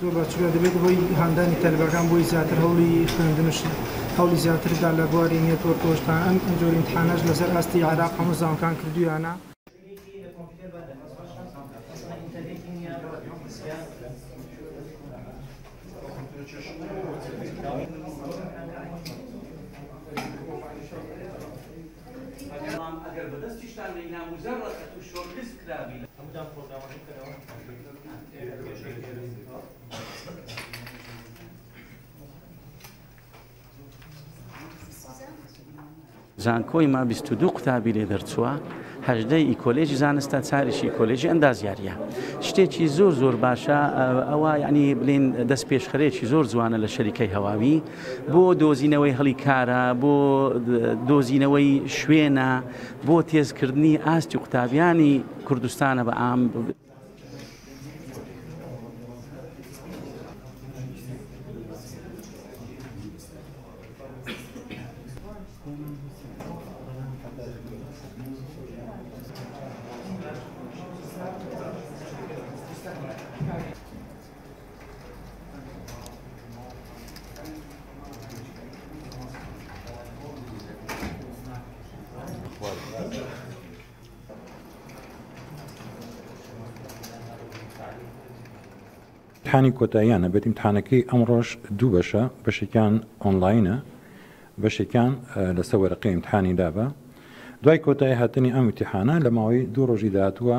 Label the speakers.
Speaker 1: زۆر باش چونکە دەبێت هۆی هاندانی تەلبەکان بۆی زیاتر هەوڵی خوێندنش هەوڵی زیاتر بدات لە بواری نێتوەرکەوەش تا ئەم جۆرە ئیمتحانەش لەسەر ئاستی عێراق هەموو زانکۆکان کردویانە.
Speaker 2: بەڵام ئەگەر بەدەستیشتان نەی نا موزەڕەتە تو شۆرت لیست کرابی لە. هەمووتان پرۆگرامەکەی کەرەوە زانکۆی ما بیست و دوو قوتابی لێ دەرچووە هەژدە ی کۆلێژی زانستە چاریشی کۆلێژی ئەندازیاریە شتێکی زۆر زۆر باشە ئەوە یعنی بلین دەست پێشخەرێکی زۆر جوانە لە شەریکەی هەواوی بۆ دۆزینەوەی هەڵی کارە، بۆ دۆزینەوەی شوێنە، بۆ تێزکردنی ئاستی قوتابیانی کوردستانە بە عام.
Speaker 3: امتحانی کۆتاییانە بێت امتحانەکەی ئەمڕۆژ دوو بەشە بەشێکیان ئۆنلاینە بەشێکیان لەسەر وەرەقی امتحانی دابە دوای کۆتای هاتنی ئەم امتحانە لە ماوەی دوو ڕۆژی داهاتووە